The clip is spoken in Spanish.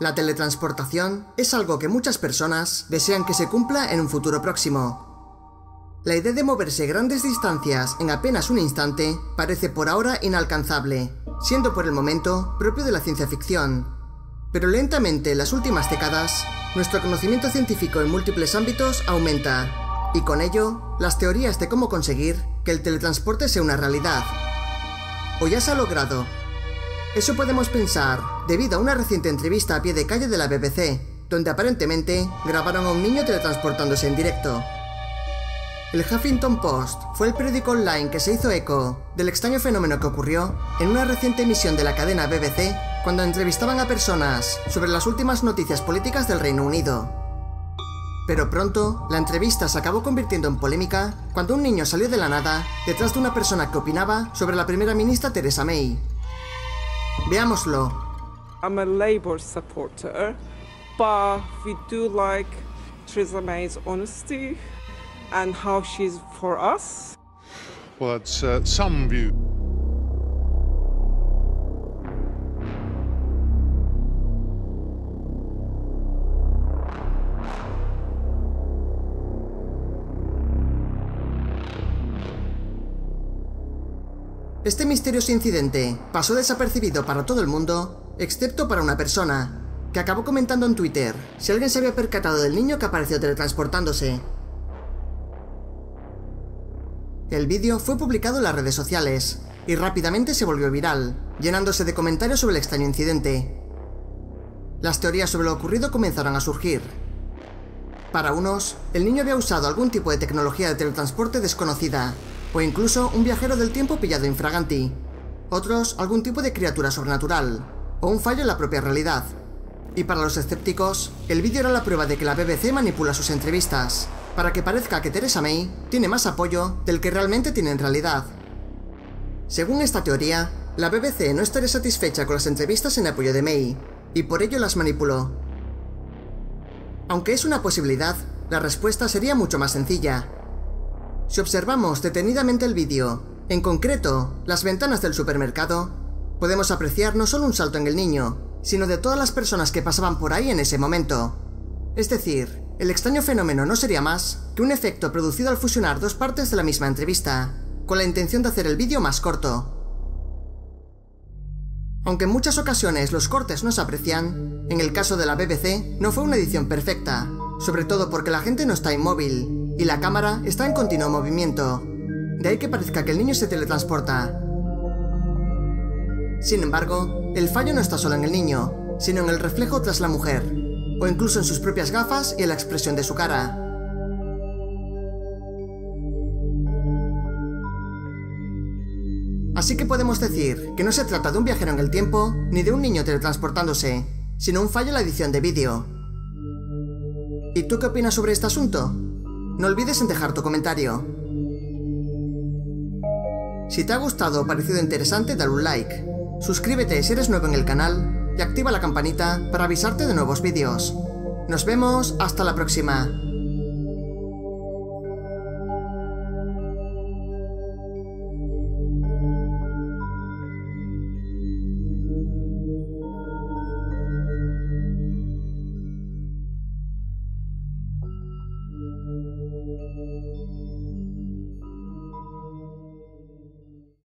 La teletransportación es algo que muchas personas desean que se cumpla en un futuro próximo. La idea de moverse grandes distancias en apenas un instante parece por ahora inalcanzable, siendo por el momento propio de la ciencia ficción. Pero lentamente en las últimas décadas, nuestro conocimiento científico en múltiples ámbitos aumenta, y con ello, las teorías de cómo conseguir que el teletransporte sea una realidad. O ya se ha logrado, eso podemos pensar, debido a una reciente entrevista a pie de calle de la BBC, donde aparentemente grabaron a un niño teletransportándose en directo. El Huffington Post fue el periódico online que se hizo eco del extraño fenómeno que ocurrió en una reciente emisión de la cadena BBC cuando entrevistaban a personas sobre las últimas noticias políticas del Reino Unido. Pero pronto, la entrevista se acabó convirtiendo en polémica cuando un niño salió de la nada detrás de una persona que opinaba sobre la primera ministra Theresa May, Veámoslo. I'm a Labour supporter, but we do like Theresa May's honesty and how she's for us. Well, that's uh, some view. Este misterioso incidente pasó desapercibido para todo el mundo, excepto para una persona, que acabó comentando en Twitter si alguien se había percatado del niño que apareció teletransportándose. El vídeo fue publicado en las redes sociales y rápidamente se volvió viral, llenándose de comentarios sobre el extraño incidente. Las teorías sobre lo ocurrido comenzaron a surgir. Para unos, el niño había usado algún tipo de tecnología de teletransporte desconocida, o incluso un viajero del tiempo pillado infraganti. Otros, algún tipo de criatura sobrenatural, o un fallo en la propia realidad. Y para los escépticos, el vídeo era la prueba de que la BBC manipula sus entrevistas, para que parezca que Theresa May tiene más apoyo del que realmente tiene en realidad. Según esta teoría, la BBC no estaría satisfecha con las entrevistas en apoyo de May, y por ello las manipuló. Aunque es una posibilidad, la respuesta sería mucho más sencilla, si observamos detenidamente el vídeo, en concreto, las ventanas del supermercado, podemos apreciar no solo un salto en el niño, sino de todas las personas que pasaban por ahí en ese momento. Es decir, el extraño fenómeno no sería más que un efecto producido al fusionar dos partes de la misma entrevista, con la intención de hacer el vídeo más corto. Aunque en muchas ocasiones los cortes no se aprecian, en el caso de la BBC no fue una edición perfecta, sobre todo porque la gente no está inmóvil, y la cámara está en continuo movimiento. De ahí que parezca que el niño se teletransporta. Sin embargo, el fallo no está solo en el niño, sino en el reflejo tras la mujer, o incluso en sus propias gafas y en la expresión de su cara. Así que podemos decir que no se trata de un viajero en el tiempo ni de un niño teletransportándose, sino un fallo en la edición de vídeo. ¿Y tú qué opinas sobre este asunto? No olvides en dejar tu comentario. Si te ha gustado o parecido interesante, dale un like. Suscríbete si eres nuevo en el canal y activa la campanita para avisarte de nuevos vídeos. Nos vemos hasta la próxima.